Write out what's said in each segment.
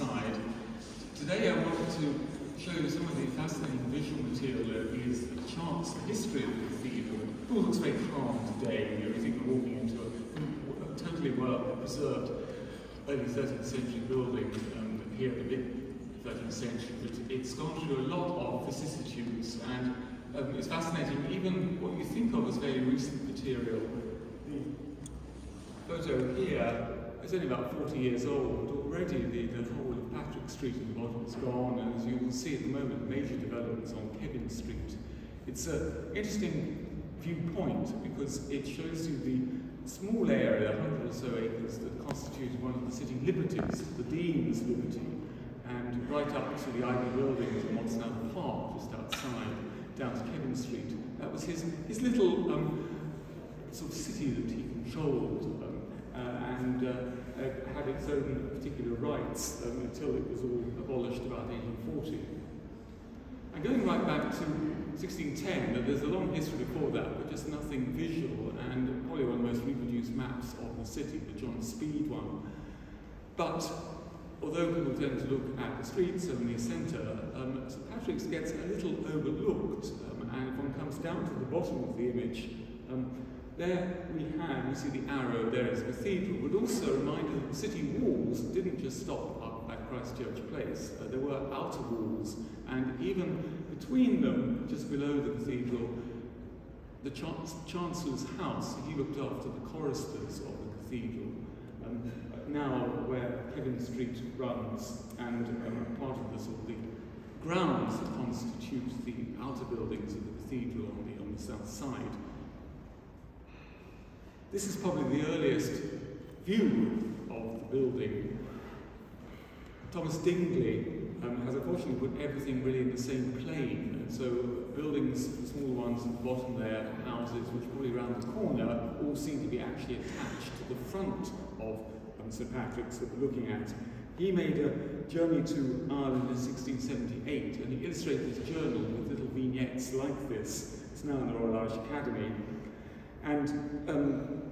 outside. Today I wanted to show you some of the fascinating visual material that is the charts, the history of the cathedral. It all looks very calm today. You think we're walking into a, a totally well preserved early 13th century building um, here in the mid 13th century, but it's gone through a lot of vicissitudes and um, it's fascinating, even what you think of as very recent material. The photo here is only about 40 years old. Already the, the whole of Patrick Street at the bottom is gone, and as you will see at the moment, major developments on Kevin Street. It's an interesting viewpoint because it shows you the small area, 100 or so acres, that constituted one of the city liberties, the Dean's Liberty, and right up to the Iveagh Buildings and what's now the park just outside down to Kevin Street. That was his, his little um, sort of city that he controlled um, and uh, uh, had its own particular rights um, until it was all abolished about 1840. And going right back to 1610, there's a long history before that, but just nothing visual, and probably one of the most reproduced maps of the city, the John Speed one. But although people tend to look at the streets and the centre, um, St Patrick's gets a little overlooked, um, and if one comes down to the bottom of the image, um, there we have, you see the arrow there is the cathedral, but also a reminder that the city walls didn't just stop up at Christchurch Place. Uh, there were outer walls, and even between them, just below the cathedral, the Chancellor's house, he looked after the choristers of the cathedral. Um, now where Kevin Street runs and um, part of the sort of the grounds that constitute the outer buildings of the cathedral on the, on the south side. This is probably the earliest view of the building. Thomas Dingley um, has unfortunately put everything really in the same plane. And so buildings, the small ones at the bottom there, houses, which are probably around the corner, all seem to be actually attached to the front of St Patrick's that we're looking at. He made a journey to Ireland in 1678 and he illustrated his journal with little vignettes like this. It's now in the Royal Irish Academy. And um,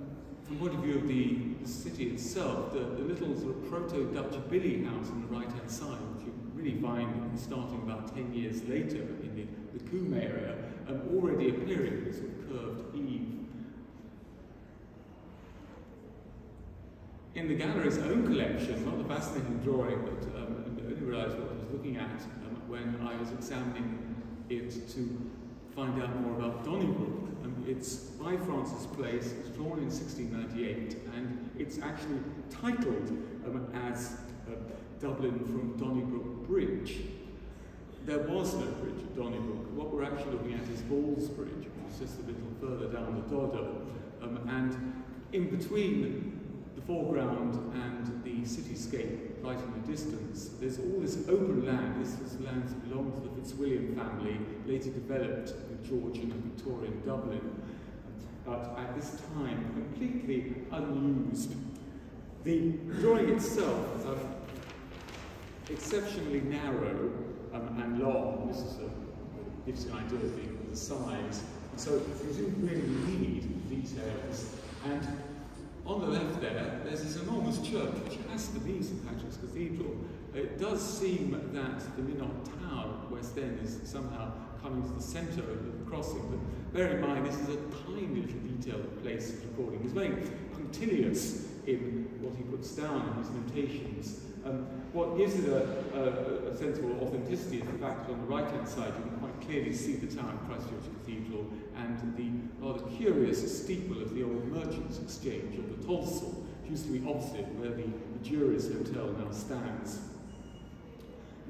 from point of view of the city itself, the, the little sort of proto-Dutch Billy house on the right-hand side, which you really find starting about 10 years later in the, the Coombe area, um, already appearing with sort of curved eave in the gallery's own collection, not rather fascinating drawing that um, I only realised what I was looking at um, when I was examining it to find out more about Donnybrook. It's by Francis Place, it's drawn in 1698, and it's actually titled um, as uh, Dublin from Donnybrook Bridge. There was no bridge at Donnybrook. What we're actually looking at is Balls Bridge, which is just a little further down the Dodder. Um, and in between the foreground and the cityscape right in the distance. There's all this open land. This is land that belonged to the Fitzwilliam family, later developed in Georgian and Victorian Dublin, but at this time completely unused. The drawing itself is exceptionally narrow um, and long. This is a, gives you an idea of the, the size. So you do really need details. And on the left there, there's this enormous church, which has to be St Patrick's Cathedral. It does seem that the Minot Tower West End is somehow coming to the centre of the crossing, but bear in mind this is a tiny little detail place of recording. He's very punctilious in what he puts down in his notations. Um, what gives it a, a, a sense of authenticity is the fact that on the right-hand side you can clearly see the tower of Christchurch Cathedral and the rather curious steeple of the old Merchants Exchange, or the Tolsel, which used to be opposite where the, the Hotel now stands.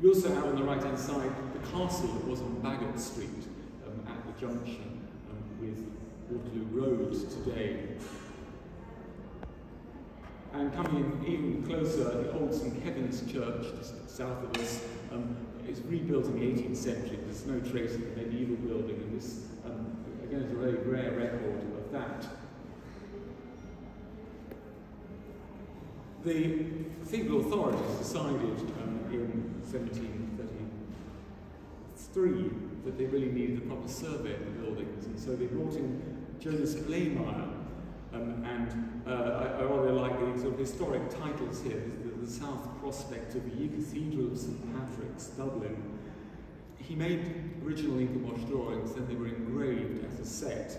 We also have on the right-hand side the castle that was on Bagot Street um, at the junction um, with Waterloo Road today. And coming in even closer, the old St Kevin's Church, just south of us, um, is rebuilt in the 18th century. There's no trace of the medieval building, and this, um, again, is a very rare record of that. The cathedral authorities decided um, in 1733 that they really needed a proper survey of the buildings, and so they brought in Jonas Blamire, um, and uh, I, I, rather like the sort of historic titles here. The, the the south prospect of the Cathedral of St Patrick's, Dublin. He made original ink and wash drawings, then they were engraved as a set.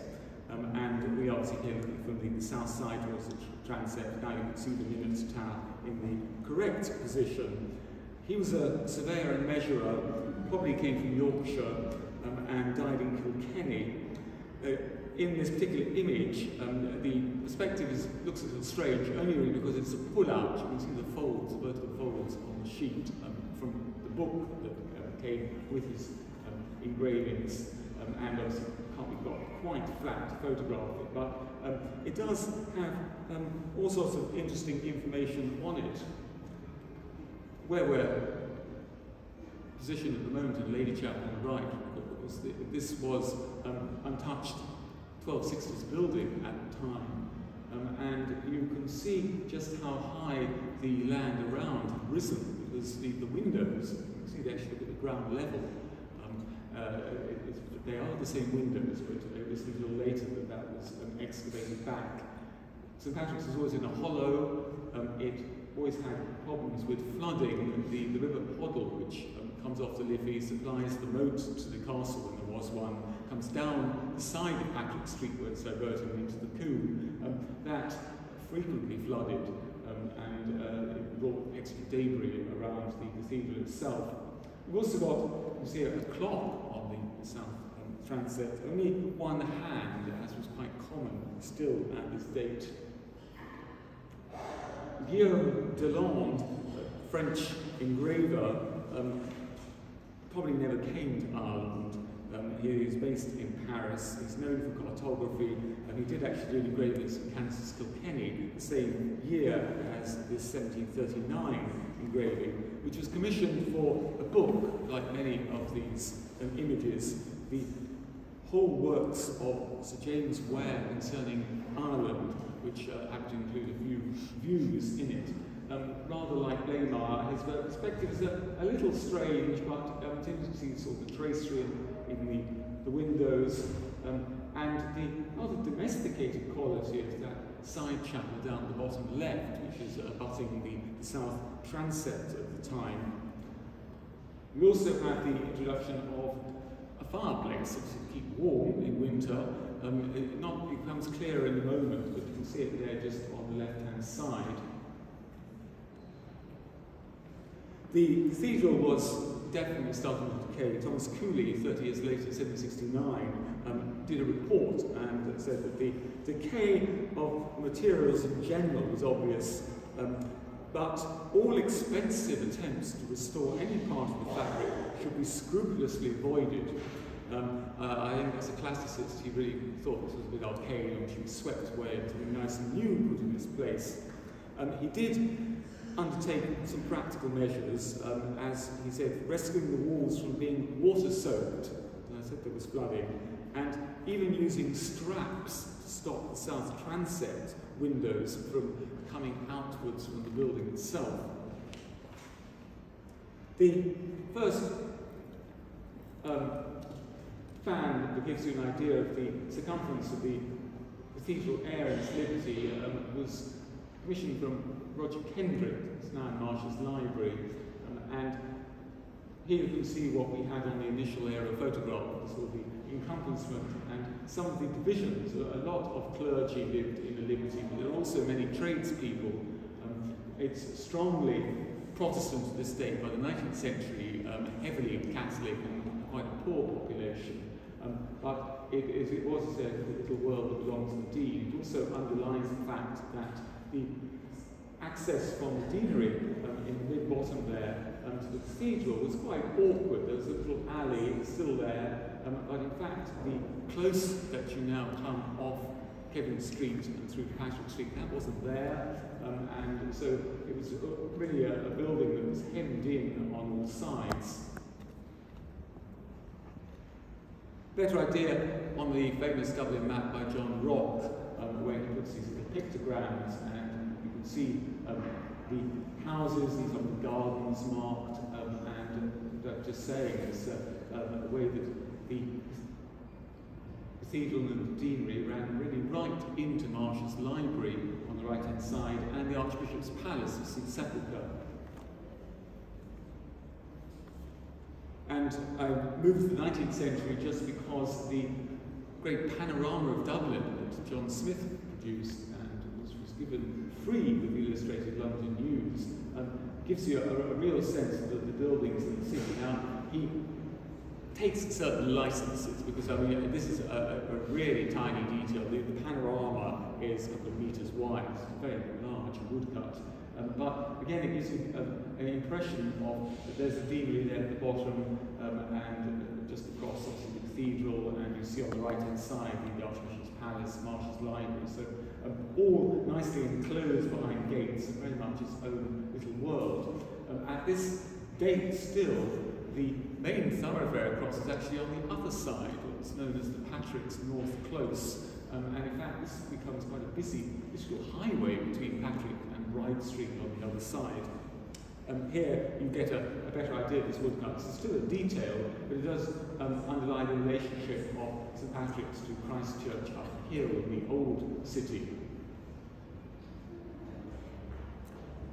Um, and we obviously here from the, the south side towards the transept. Now you can see the Minot's Tower in the correct position. He was a surveyor and measurer, probably came from Yorkshire um, and died in Kilkenny. Uh, in this particular image, um, the perspective is, looks a little strange, only really because it's a pull-out. You can see the folds, the vertical folds on the sheet um, from the book that came with his um, engravings, um, and obviously can't be got quite flat to photograph it, but um, it does have um, all sorts of interesting information on it. Where we're positioned at the moment in Lady Chapel on the right, this was untouched 1260s building at the time. Um, and you can see just how high the land around had risen because the, the windows, you can see they actually the ground level. Um, uh, it, it, they are the same windows, but it was a little later that that was um, excavated back. St Patrick's was always in a hollow. Um, it always had problems with flooding. The, the River Poddle, which um, comes off the Liffey, supplies the moat to the castle when there was one comes down the side of Patrick Street where it's diverting into the Coombe. Um, that frequently flooded um, and uh, it brought extra debris around the cathedral itself. We've also got, you see, a, clock on the south um, transept, only one hand, as was quite common still at this date. Guillaume Delalande, a French engraver, um, probably never came to Ireland, um, he is based in Paris. He's known for cartography, and he did actually do engravings of Canice's Kilkenny the same year as this 1739 engraving, which was commissioned for a book, like many of these um, images, the whole works of Sir James Ware concerning Ireland, which uh, happen to include a few views in it. Um, rather like Blamire, his perspective is a, a little strange, but um, to see sort of tracery and in the, the windows, um, and the rather domesticated quality of that side chapel down the bottom left, which is abutting the, the south transept at the time. We also have the introduction of a fireplace to keep warm in winter. Um, it not becomes clearer in a moment, but you can see it there just on the left-hand side. The cathedral was definitely starting to decay. Thomas Cooley, 30 years later, 1769, um, did a report and said that the decay of materials in general was obvious, um, but all expensive attempts to restore any part of the fabric should be scrupulously avoided. Um, uh, I think as a classicist, he really thought this was a bit arcane and should be swept away and something nice and new put in its place. Um, he did undertake some practical measures, um, as he said, rescuing the walls from being water soaked, I said there was flooding, and even using straps to stop the south transept windows from coming outwards from the building itself. The first um, fan that gives you an idea of the circumference of the cathedral air in its liberty um, was commissioned from Roger Kendrick, it's now in Marsh's library, um, and here you can see what we had on the initial aerial photograph, sort of the encompassment and some of the divisions. A lot of clergy lived in the Liberty, but there are also many tradespeople. Um, it's strongly Protestant to this day, by the 19th century, um, heavily Catholic and quite a poor population. Um, but it, it, it was a little world that belonged to the dean. It also underlines the fact that the access from the deanery um, in the mid-bottom there um, to the cathedral was quite awkward. There was a little alley still there, um, but in fact the close that you now come off Kevin Street and through Patrick Street, that wasn't there, um, and so it was really a, a building that was hemmed in on all sides. Better idea on the famous Dublin map by John Rocque, um, where he puts these pictograms can see um, the houses, these are the gardens marked, um, and uh, just saying it's uh, um, the way that the cathedral and the deanery ran really right into Marsh's library on the right-hand side and the Archbishop's Palace of St Sepulchre. And I moved to the 19th century just because the great panorama of Dublin that John Smith produced and was given free with the Illustrated London News um, gives you a, a, real sense of the, buildings in the city. Now, he takes certain licenses because I mean this is a, a really tiny detail. The, the, panorama is a couple of meters wide. It's a very large woodcut. Um, but again, it gives you um, an impression of that there's a deanery there at the bottom um, and just across obviously the cathedral, and you see on the right hand side the Archbishop's Palace, Marsh's Library. So um, all nicely enclosed behind gates, very much its own little world. Um, at this gate still, the main thoroughfare across is actually on the other side, what's known as the Patrick's North Close. Um, and in fact, this becomes quite a busy little highway between Patrick and Bride Street on the other side. Um, here you get a, a, better idea of this woodcut. It's still a detail, but it does um, underlie the relationship of St Patrick's to Christ Church up here in the old city.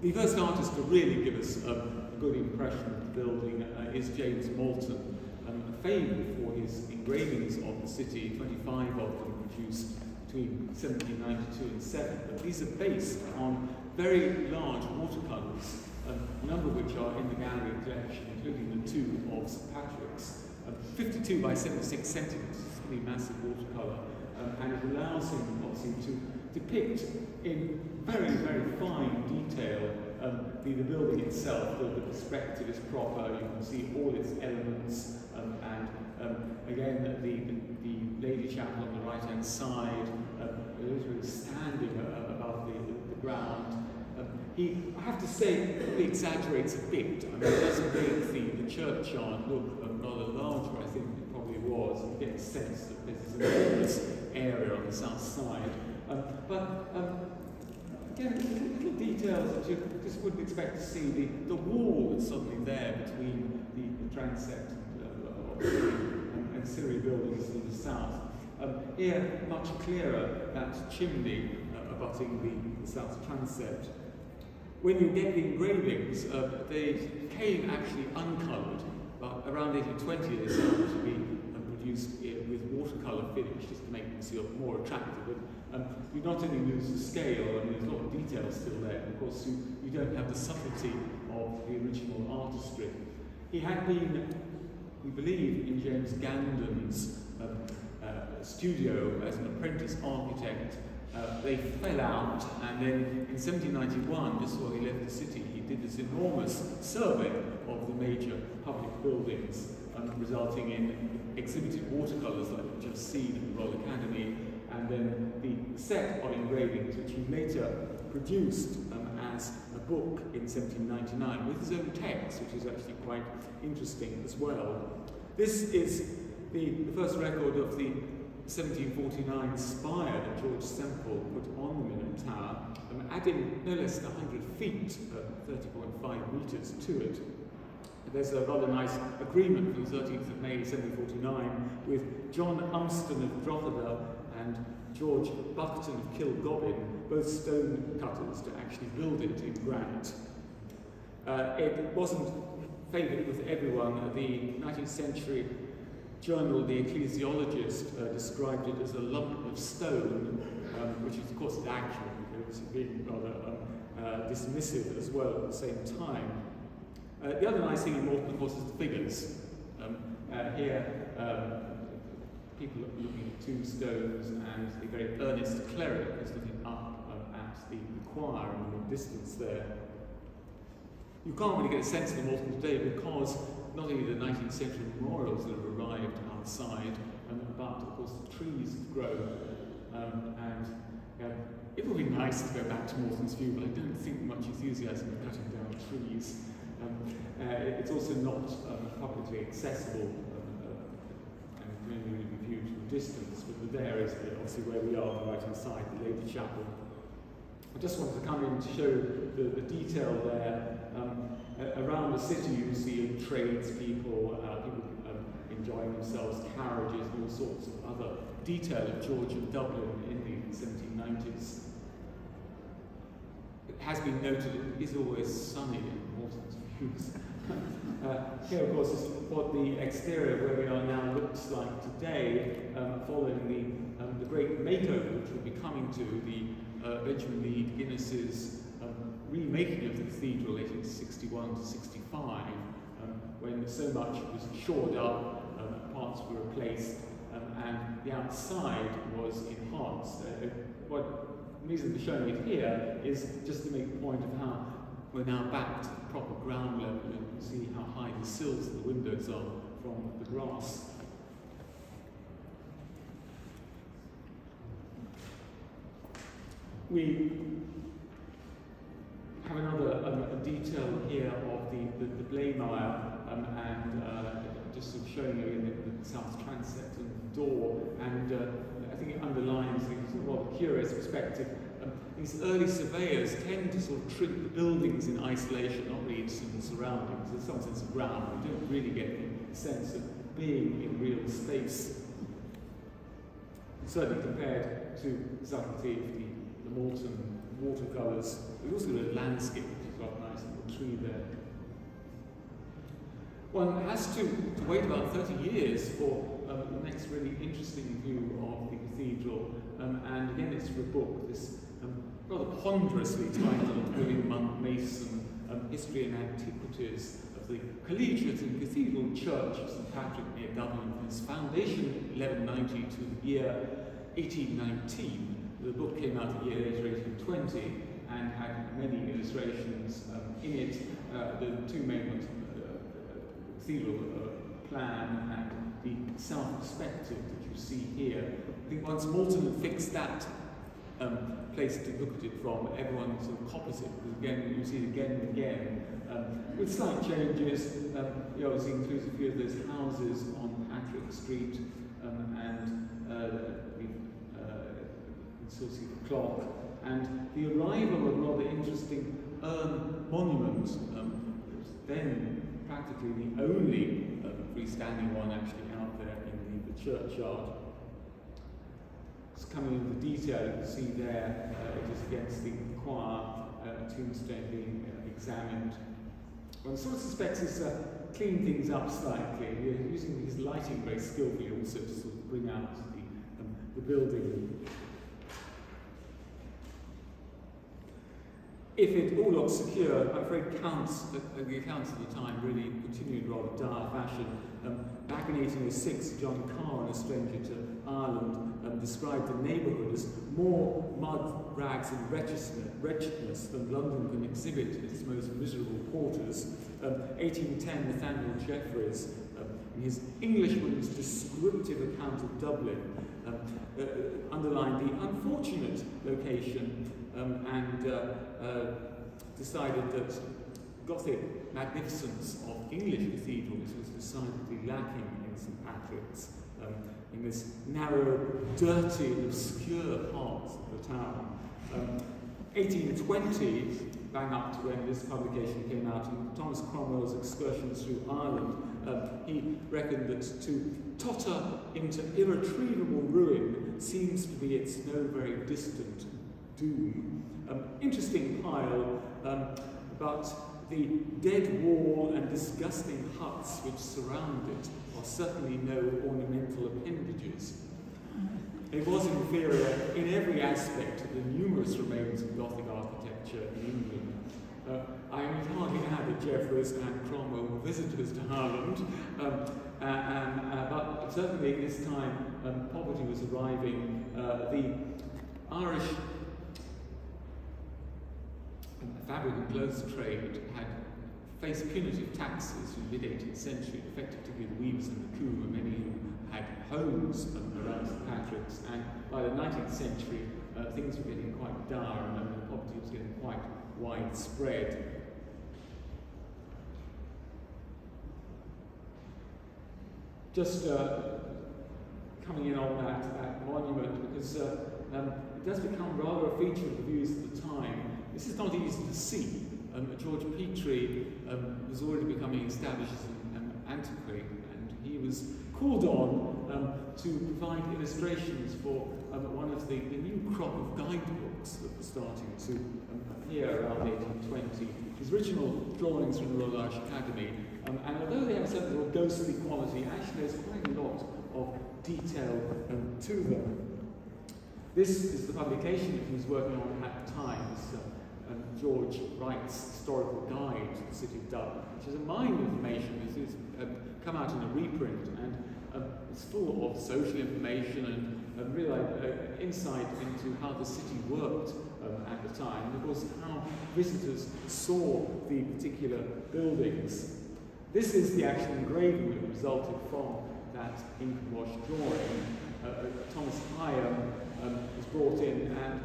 The first artist to really give us a good impression of the building uh, is James Malton, um, famed for his engravings of the city, 25 of them produced between 1792 and 7. But these are based on very large watercolours, um, a number of which are in the gallery collection, including the two of St Patrick's. Um, 52 by 76 centimetres, pretty massive watercolour, and it allows him, obviously, to depict in very, very fine detail um, the, the building itself, the, the perspective is proper, you can see all its elements, um, and um, again, the, the, the, Lady Chapel on the right hand side, um, literally standing uh, above the, ground. Um, he, I have to say, he exaggerates a bit. I mean, it does make the, the churchyard look um, rather larger, I think it probably was. You get a sense that there's an enormous area on the south side. Um, but um, again, little, details that you just wouldn't expect to see. The, the wall that's suddenly there between the, the transept and, uh, and, and buildings to the south. Um, here, much clearer, that chimney uh, abutting the, the south transept. When you get the engravings, uh, they came actually uncoloured, but around 1820 they started to be uh, produced with watercolour finish just to make them see more attractive. But um, you not only lose the scale, mean, there's a lot of detail still there, of course you, you don't have the subtlety of the original artistry. He had been, we believe, in James Gandon's um, uh, studio as an apprentice architect. Uh, they fell out, and then in 1791, just before he left the city, he did this enormous survey of the major public buildings, resulting in exhibited watercolours like we've just seen at the Royal Academy, and then the set of engravings which he later produced um, as a book in 1799 with his own text, which is actually quite interesting as well. This is the, the first record of the 1749 spire that George Semple put on the Minot Tower, um, adding no less than 100 feet, uh, 30.5 metres to it. There's a rather nice agreement from the 13th of May 1749 with John Umston of Drogheda and George Buckton of Kilgobbin, both stone cutters, to actually build it in granite. Uh, it wasn't favoured with everyone. The 19th century journal, The Ecclesiologist, uh, described it as a lump of stone, um, which of course accurate because it's being rather um, uh, dismissive as well at the same time. Uh, the other nice thing in Malton, of course, is the figures. Um, uh, here, um, people are looking at tombstones, and the very earnest cleric is looking up um, at the choir in the distance there. You can't really get a sense of the Malton today because not only the 19th century memorials that have arrived outside, um, but of course the trees have grown. Um, and it would be nice to go back to Malton's view, but I don't think much enthusiasm for cutting down trees. Um, uh, it's also not um, publicly accessible really viewed from a distance, but there is obviously where we are right inside the Lady Chapel. I just wanted to come in to show the, the detail there. Um, around the city you see tradespeople, uh, people um, enjoying themselves, carriages and all sorts of other detail of Georgian Dublin in the 1790s. It has been noted it is always sunny in views. Uh, here, of course, is what the exterior where we are now looks like today, um, following the, um, the great makeover which will be coming to the uh, Benjamin Lee Guinness's um, remaking of the cathedral 1861 to 65, um, when so much was shored up, um, parts were replaced, um, and the outside was enhanced. Uh, what reason for showing it here is just to make the point of how we're now back to the proper ground level and you can see how high the sills of the windows are from the grass. We have another um, detail here of the, the, the Blamire um, and uh, just sort of showing you in the, south transept and the door and uh, I think it underlines the rather curious perspective. These early surveyors tend to sort of treat the buildings in isolation, not really interested in the surroundings. There's some sense of ground. We don't really get the sense of being in real space. certainly compared to Zachatev, the, the Malton watercolours. We've also got a landscape, which is quite nice, little tree there. One has to, to wait about 30 years for um, the next really interesting view of the cathedral. Um, and again, it's for a book, this um, rather ponderously titled William Monk Mason, um, History and Antiquities of the Collegiate and Cathedral Church of St Patrick near Dublin, from its foundation 1190 to the year 1819. The book came out a year later, 1820, and had many illustrations um, in it. Uh, the two main ones, uh, cathedral uh, plan and the south perspective that you see here. I think once Malton had fixed that um, place to look at it from, everyone sort of copies it, because again, you see it again and again, um, with slight changes. Um, you obviously includes a few of those houses on Patrick Street, um, and uh, we uh, still see the clock, and the arrival of rather interesting urn monument, um, then practically the only uh, freestanding one actually out there in the, the churchyard. It's coming into detail, you can see there, uh, it is against the choir uh, tombstone being uh, examined. One sort of suspects it's uh, clean things up slightly. We're using his lighting very skillfully also to sort of bring out the, um, the building. If it all looks secure, I'm afraid counts, uh, the accounts at the time really continued rather dire fashion. Um, back in 1806, John Carr, a stranger to Ireland, um, described the neighbourhood as more mud, rags and wretchedness than London can exhibit in its most miserable quarters. Um, 1810, Nathaniel Jeffreys, um, in his Englishman's descriptive account of Dublin, um, uh, underlined the unfortunate location um, and uh, uh, decided that Gothic magnificence of English cathedrals was decidedly lacking in St Patrick's, um, in this narrow, dirty and obscure part of the town. Um, 1820, bang up to when this publication came out, in Thomas Cromwell's excursions through Ireland, um, he reckoned that to totter into irretrievable ruin seems to be its no very distant doom. Um, interesting pile, um, but the dead wall and disgusting huts which surround it are certainly no ornamental appendages. It was inferior in every aspect to the numerous remains of Gothic architecture in England. Uh, I would hardly add that Jeffreys and Cromwell were visitors to Ireland, um, uh, and, uh, but certainly at this time um, poverty was arriving. Uh, the Irish fabric and clothes trade had faced punitive taxes in the mid-18th century, affected particularly the weavers and the Coombe, many who had homes around St Patrick's, and by the 19th century uh, things were getting quite dire and the poverty was getting quite widespread. Just uh, coming in on that, that monument, because uh, um, it does become rather a feature of the views of the time this is not easy to see. Um, George Petrie um, was already becoming established as an um, antiquary, and he was called on um, to provide illustrations for um, one of the, the new crop of guidebooks that were starting to appear around 1820. His original drawings from the Royal Irish Academy, and although they have a certain little ghostly quality, actually there's quite a lot of detail to them. This is the publication that he was working on at the time. This, uh, George Wright's historical guide to the city of Dublin, which is a mine of information. This has um, come out in a reprint and um, it's full of social information and um, real uh, insight into how the city worked um, at the time, and of course how visitors saw the particular buildings. This is the actual engraving that resulted from that ink wash drawing. Uh, uh Thomas Hyam um, was brought in and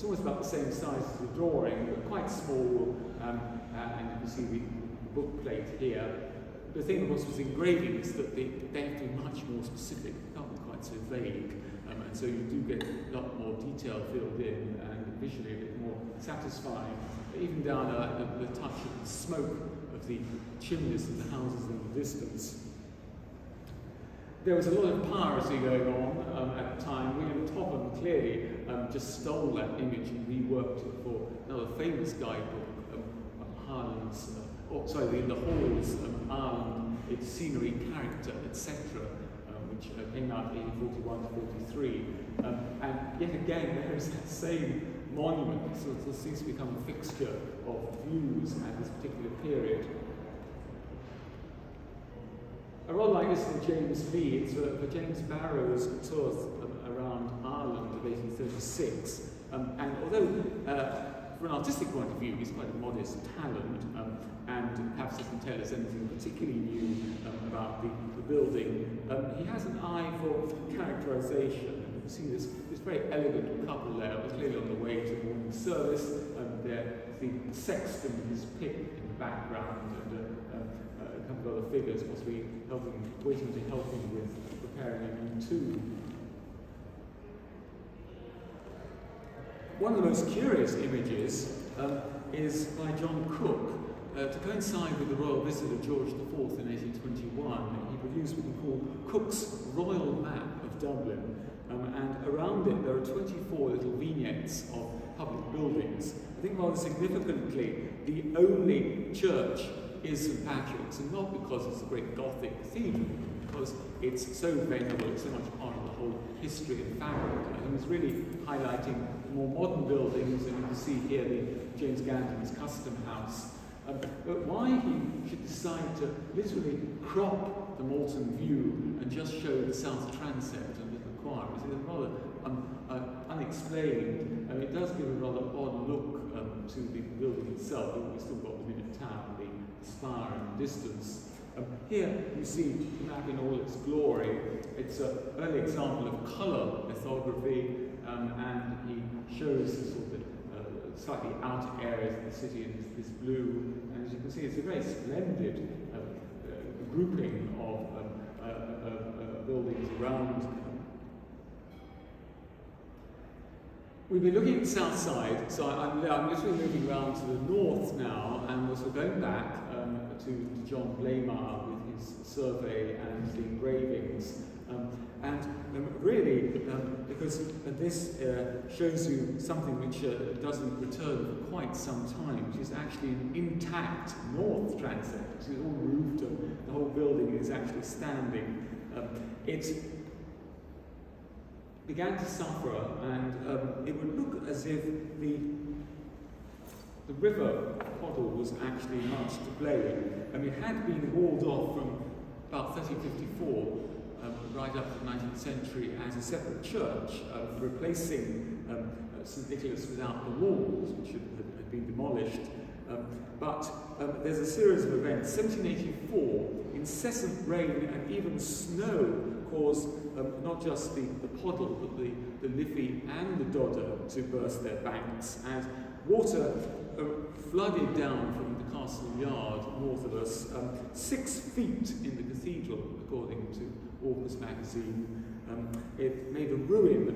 it's almost about the same size as the drawing, but quite small, um, and you can see the book plate here. The thing, of course, with engravings that they, they have to be much more specific, they can't be quite so vague, um, and so you do get a lot more detail filled in and visually a bit more satisfying. Even down uh, the, the touch of the smoke of the chimneys of the houses in the distance. There was a lot of piracy going on um, at the time. William Topham clearly um, just stole that image and reworked it for another famous guidebook, um, um uh, oh, sorry, the, the Halls of Ireland, its scenery, character, etc., um, which uh, came out in 1841 to 43. Um, and yet again, there is that same monument, so it seems to become a fixture of views at this particular period. A role like this from James Lee, it's for, for James Barrow's tour around Ireland of 1836. Um, and although, uh, from an artistic point of view, he's quite a modest talent, um, and perhaps doesn't tell us anything particularly new um, about the, the building, um, he has an eye for characterization. You see this, this very elegant couple there, clearly on the way to morning service, and there, the sexton with his pick in the background, and uh, couple of other figures possibly helping, waiting to help him with preparing a new tomb. One of the most curious images um, is by John Cook. Uh, to coincide with the royal visit of George IV in 1821, he produced what we call Cook's Royal Map of Dublin, um, and around it there are 24 little vignettes of public buildings. I think rather significantly, the only church is St Patrick's, and not because it's a great Gothic cathedral, because it's so venerable, it's so much part of the whole history and fabric. And it's really highlighting the more modern buildings, and you can see here the James Gandon's Custom House. Um, but why he should decide to literally crop the Malton view and just show the south transept and the choir is rather um, uh, unexplained. I mean, it does give a rather odd look um, to the building itself, but we've still got the Minute the far in distance. Um, here you see map in all its glory. It's an early example of colour lithography, um, and he shows the sort of uh, slightly outer areas of the city in this, this, blue. And as you can see, it's a very splendid uh, uh, grouping of um, uh, uh, uh, buildings around We've been looking at the south side, so I'm, I'm literally moving around to the north now, and we're sort of going back um, to, John Blamire with his survey and the engravings. Um, and um, really, um, because this uh, shows you something which uh, doesn't return for quite some time, which is actually an intact north transept. It's all roofed and the whole building is actually standing. Um, it's began to suffer, and um, it would look as if the the river Poddle was actually much to blame. I mean, it had been walled off from about 1354 um, right up to the 19th century as a separate church, um, replacing um, uh, St Nicholas without the walls, which had, had been demolished. Um, but um, there's a series of events. 1784, incessant rain and even snow caused um, not just the, the Poddle, but the, the Liffey and the Dodder to burst their banks as water uh, flooded down from the castle yard north of us, um, six feet in the cathedral, according to Orcus magazine. Um, it made a ruin of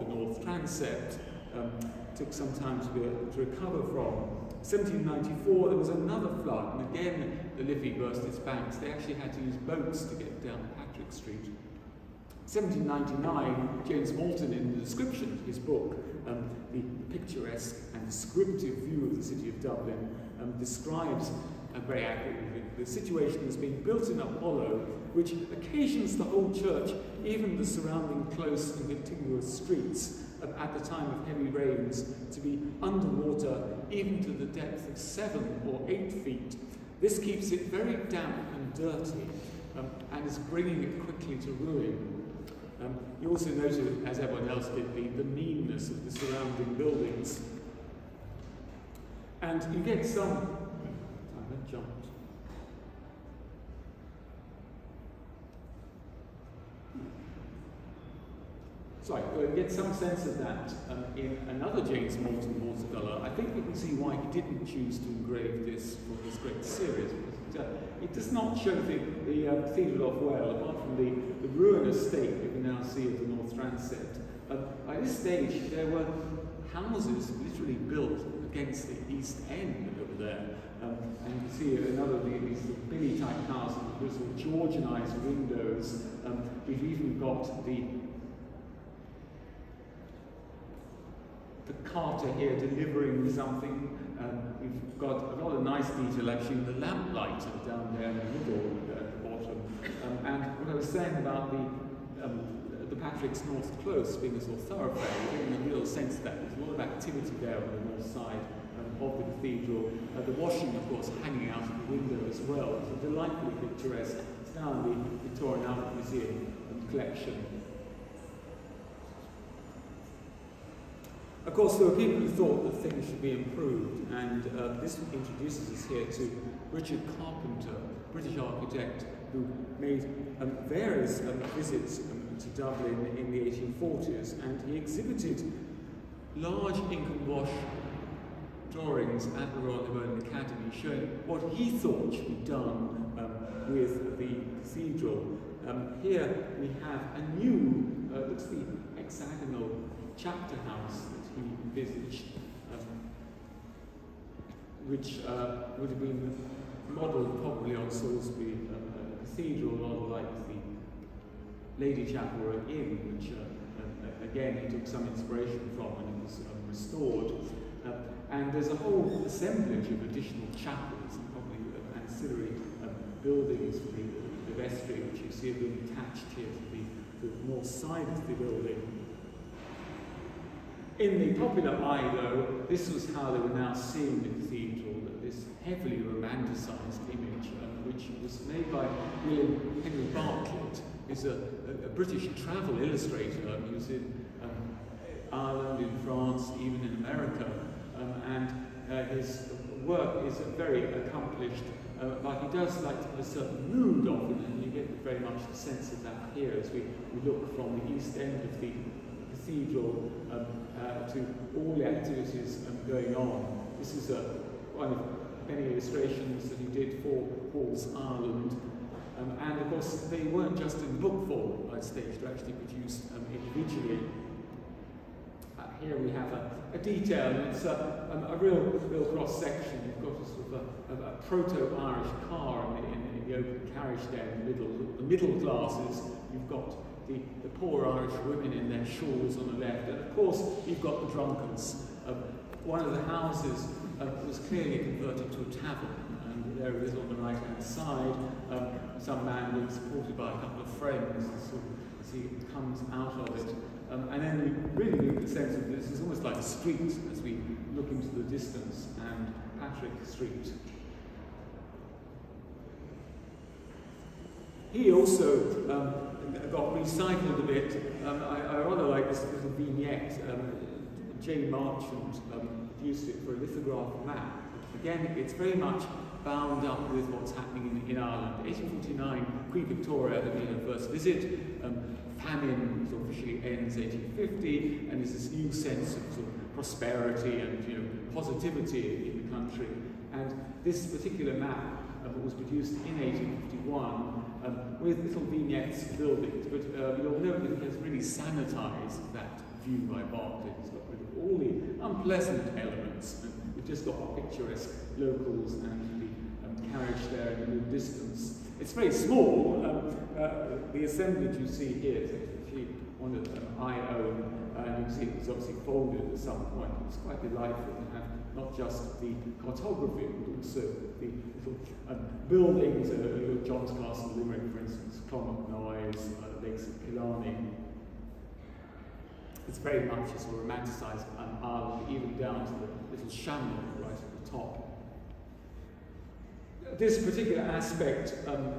the north transept, um, took some time to, to recover from. 1794, there was another flood, and again the Liffey burst its banks. They actually had to use boats to get down Patrick Street. 1799, James Malton, in the description of his book, um, The Picturesque and Descriptive View of the City of Dublin, um, describes uh, very accurately the, the situation as being built in a hollow which occasions the whole church, even the surrounding close and contiguous streets, um, at the time of heavy rains, to be underwater even to the depth of seven or eight feet. This keeps it very damp and dirty um, and is bringing it quickly to ruin. Um, you also noted, as everyone else did, the, the meanness of the surrounding buildings. And you get some. I jumped. Sorry, you get some sense of that um, in another James Malton watercolour. I think you can see why he didn't choose to engrave this for this great series. Uh, it does not show the, the uh, Cathedral of Well, apart from the, the ruinous state now see of the North Transept. Uh, by this stage, there were houses literally built against the east end over there. Um, and you can see another of these Billy type houses with sort of Georgianized windows. Um, we've even got the the carter here delivering something. Um, we've got a lot of nice detail actually the lamplighter down there in the middle uh, at the bottom. Um, and what I was saying about the um, the Patrick's North Close being a sort of thoroughfare, getting a real sense that there's a lot of activity there on the north side um, of the cathedral. Uh, the washing, of course, hanging out of the window as well. It's a delightfully picturesque. It's now in the Victoria and Albert Museum and collection. Of course, there were people who thought that things should be improved, and uh, this introduces us here to Richard Carpenter, British architect who made um, various um, visits um, to Dublin in the 1840s, and he exhibited large ink and wash drawings at the Royal Hibernian Academy showing what he thought should be done um, with the cathedral. Um, here we have a new, uh, looks the hexagonal chapter house that he envisaged, um, which uh, would have been modelled probably on Salisbury um, Cathedral, rather like the Lady Chapel or Inn, which uh, uh, again he took some inspiration from and it was um, restored. Uh, and there's a whole assemblage of additional chapels and probably uh, ancillary buildings for the, the vestry, which you see being attached here to the, the north side of the building. In the popular eye, though, this was how they were now seeing the cathedral, this heavily romanticised image, um, which was made by William Henry Bartlett, is a, a, British travel illustrator. Um, he was in um, Ireland, in France, even in America, um, and uh, his work is very accomplished, uh, but he does like a certain mood often, and you get very much the sense of that here as we, we look from the east end of the cathedral um, uh, to all the activities um, going on. This is a, one of many illustrations that he did for Hall's Ireland. Um, and of course, they weren't just in book form by stage, they're actually produced um, individually. Uh, here we have a, a detail, and it's a, um, a real, real cross section. You've got a sort of a, a proto-Irish car in the, in, in the open carriage there in the middle. The middle classes, you've got the, the poor Irish women in their shawls on the left. And of course, you've got the drunkards. Uh, one of the houses uh, was clearly converted to a tavern, there is on the right-hand side. Um, some man being supported by a couple of friends sort of, he comes out of it. Um, and then we really get the sense of this is almost like a street as we look into the distance, and Patrick Street he also um, got recycled a bit. Um, I, I, rather like this little vignette. Um, Jane Marchant um, used it for a lithograph map. Again, it's very much bound up with what's happening in, in Ireland. 1849, Queen Victoria had been her first visit. Um, famine sort of officially ends 1850, and there's this new sense of, sort of prosperity and you know positivity in the country. And this particular map uh, was produced in 1851 um, with little vignettes buildings, but uh, you'll note that he has really sanitized that view by Bartlett. He's got rid of all the unpleasant elements, and we've just got picturesque locals and carriage there in the distance. It's very small. Um, uh, the assemblage you see here is actually one that um, I own, and you can see it was obviously folded at some point. It's quite delightful to have not just the cartography, but also the um, buildings, uh, John's Castle, Limerick, for instance, Clonmacnoise, Noise, uh, Lakes of Killarney. It's very much a sort of romanticised um, Ireland, even down to the little shamrock right at the top. This particular aspect um,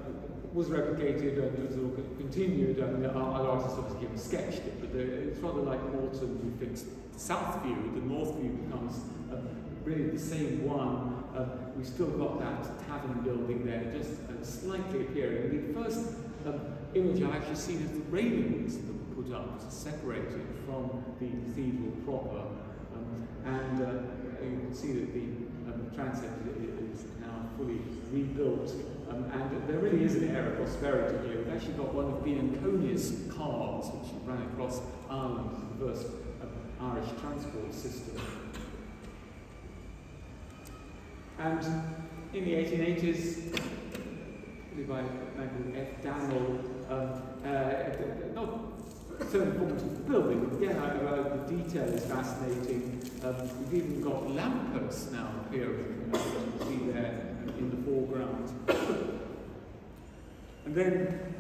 was replicated and sort of continued, and our artists obviously came sketched it, but it's rather like Malton who fixed the south view, the north view becomes um, really the same one. Um, we've still got that tavern building there, just uh, slightly appearing. The first um, image I've actually seen is the railings that were put up, separated from the cathedral proper. Um, and uh, you can see that the um, transept is now fully rebuilt. Um, and there really is an air of prosperity here. We've actually got one of Bianconi's cars, which ran across Ireland, the first um, Irish transport system. And in the 1880s, by called F. Daniel, um, uh, not so important to the building, again, uh, the detail is fascinating. Um, we've even got lampposts now appearing, uh, you can see there in the foreground. And then,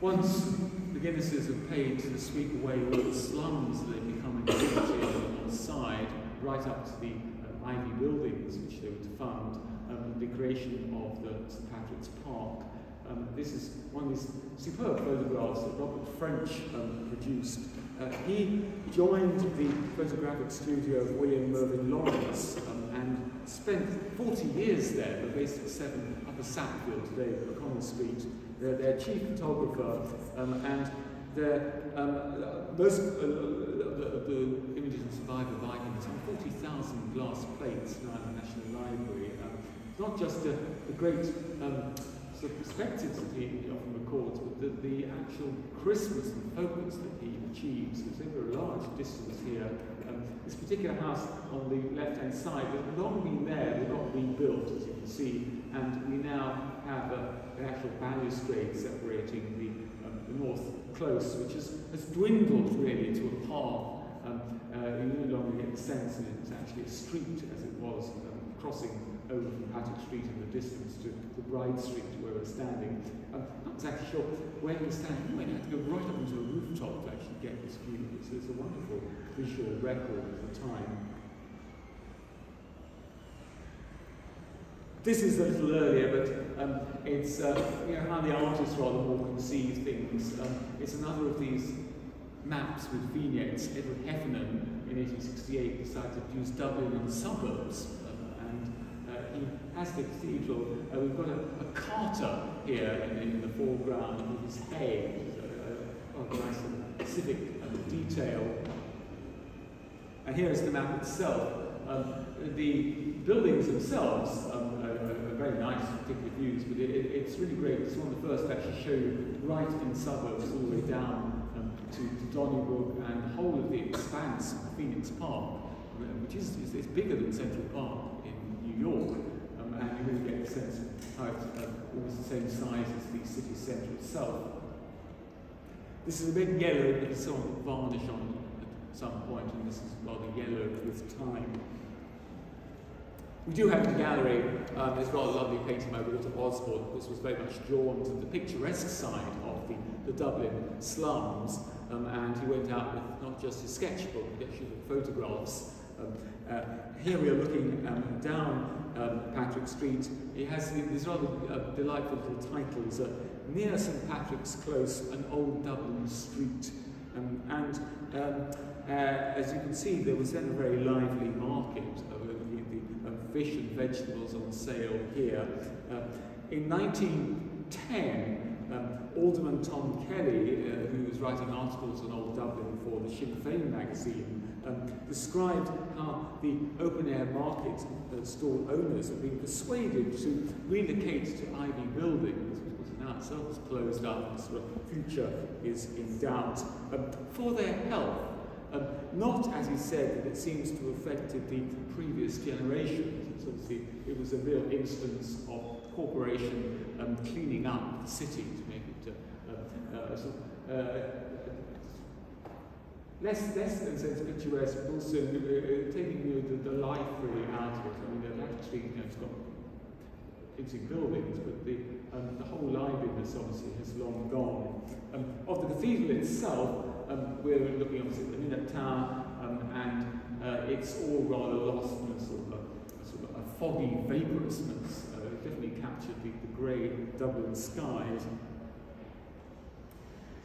once the Guinnesses have paid to sweep away all the slums that they become inflicted on the side, right up to the uh, Iveagh Buildings, which they were to fund, um, the creation of the St Patrick's Park. Um, this is one of these superb photographs that Robert French um, produced. Uh, he joined the photographic studio of William Mervyn Lawrence um, and spent 40 years there, but based at 7 Upper Sackville today, O'Connell Street. They're their chief photographer, um, and their, um, most uh, the, the images of survivor Vikings, some 40,000 glass plates now in the National Library. Um, not just a, a great sort of perspectives that he often records, but the, the actual crispness and focus that he achieves. It's over a large distance here. Um, this particular house on the left-hand side has long been there, they've not built, as you can see, and we now have a, an actual balustrade separating the, um, the north close, which has, has dwindled really to a path. Um, uh, you no longer get the sense that it's actually a street as it was, um, crossing over from Patrick Street in the distance to the Bride Street where we're standing. I'm not exactly sure where we're standing. We might have to go right up into a rooftop to actually get this view. It's, it's a wonderful visual record of the time. This is a little earlier, but um, it's uh, you know, how the artist rather more conceived things. Um, it's another of these maps with vignettes. Edward Heffernan in 1868 decided to use Dublin and suburbs has the cathedral. Uh, we've got a, a carter here in, in, the foreground with his hay, a, a nice and civic um, detail. And here is the map itself. Um, the buildings themselves um, are, are, very nice, particular views, but it, it, it's really great. It's one of the first to actually show you right in suburbs all the way down um, to, to Donnybrook and the whole of the expanse of Phoenix Park, which is, is, is bigger than Central Park. In New York, and you really get the sense of how it's uh, almost the same size as the city centre itself. This is a bit yellow, but it's of varnish on at some point, and this is rather yellow with time. We do have the gallery um, this rather lovely painting by Walter Osborne. This was very much drawn to the picturesque side of the, the Dublin slums, um, and he went out with not just his sketchbook, but actually the photographs um, uh, here we are looking um, down um, Patrick Street. It has these rather uh, delightful little titles. Uh, Near St Patrick's Close, an old Dublin street. Um, and um, uh, as you can see, there was then a very lively market of the, the um, fish and vegetables on sale here. Uh, in 1910, um, Alderman Tom Kelly, uh, who was writing articles on Old Dublin for the Sinn Féin magazine, um, described how the open-air market uh, stall owners have been persuaded to relocate to Iveagh Buildings, which now itself closed up, of future is in doubt, um, for their health. Um, not, as he said, that it seems to have affected the previous generations. It's obviously, it was a real instance of corporation um, cleaning up city to make it uh, uh, sort of, uh, less, less than sense picturesque, but also uh, uh, taking you the, the life really out of it. I mean, they've actually, you know, it's got interesting buildings, but the, um, the whole liveliness obviously has long gone. Um, of the cathedral itself, um, we're looking obviously at the Minot Tower, um, and uh, it's all rather lost in a sort of a, a, sort of a foggy vaporousness. Captured the, the grey Dublin skies.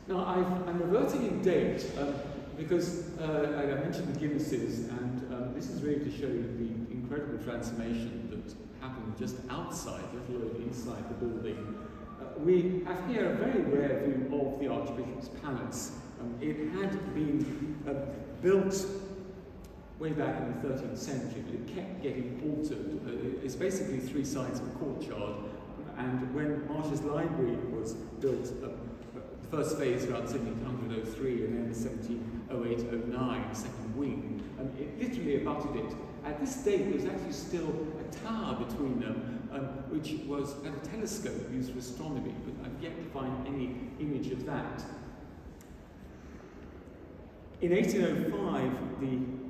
Now, i am reverting in date um, because uh, I mentioned the Guinnesses, and um, this is really to show you the incredible transformation that happened just outside, let alone inside the building. Uh, we have here a very rare view of the Archbishop's Palace. Um, it had been uh, built way back in the 13th century, but it kept getting altered. Uh, it's basically three sides of a courtyard, and when Marsh's Library was built, uh, the first phase around 1703 and then 1708-09, second wing, um, it literally abutted it. At this date, there was actually still a tower between them, um, which was a telescope used for astronomy, but I've yet to find any image of that. In 1805, the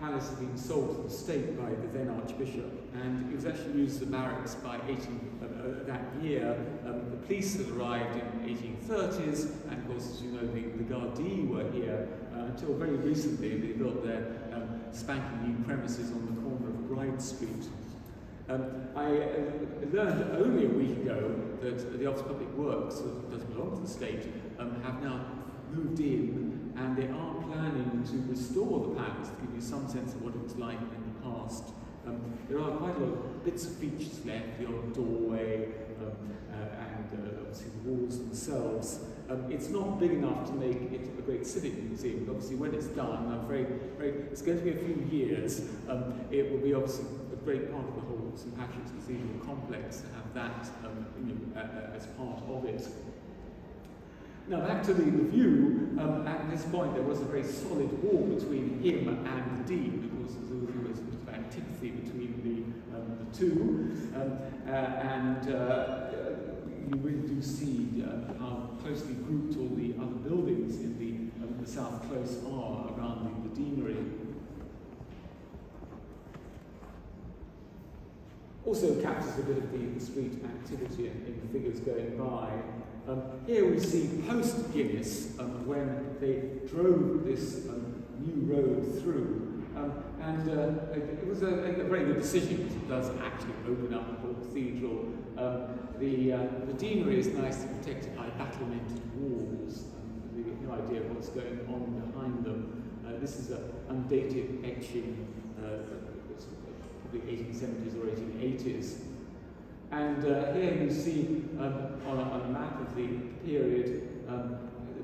palace had been sold to the state by the then Archbishop, and it was actually used as a barracks by 18, uh, uh, that year. Um, the police had arrived in 1830s, and of course, as you know, the, the were here uh, until very recently. They built their um, spanking new premises on the corner of Bride Street. Um, I uh, learned only a week ago that the Office of Public Works, that does belong to the state, um, have now moved in and they are planning to restore the palace to give you some sense of what it was like in the past. Um, there are quite a lot of bits of features left, the old doorway um, uh, and uh, obviously the walls themselves. Um, it's not big enough to make it a great civic museum, but obviously when it's done, I'm very, it's going to be a few years, um, it will be obviously a great part of the whole St Patrick's Cathedral complex to have that um, you know, uh, as part of it. Now back to the review, um, at this point there was a very solid wall between him and the Dean because there was a sort of antipathy between the, um, the two um, uh, and uh, you really do see uh, how closely grouped all the other buildings in the, um, the South Close are around the, the deanery. Also captures a bit of the street activity the figures going by. Um, here we see post Guinness um, when they drove this um, new road through. Um, and uh, it was a, a, very good decision because it does actually open up the whole cathedral. Um, the, uh, the deanery is nicely protected by battlemented walls. Um, you get no idea what's going on behind them. Uh, this is an undated etching, uh, probably 1870s or 1880s. And uh, here you see um, on, a, on, a, map of the period um,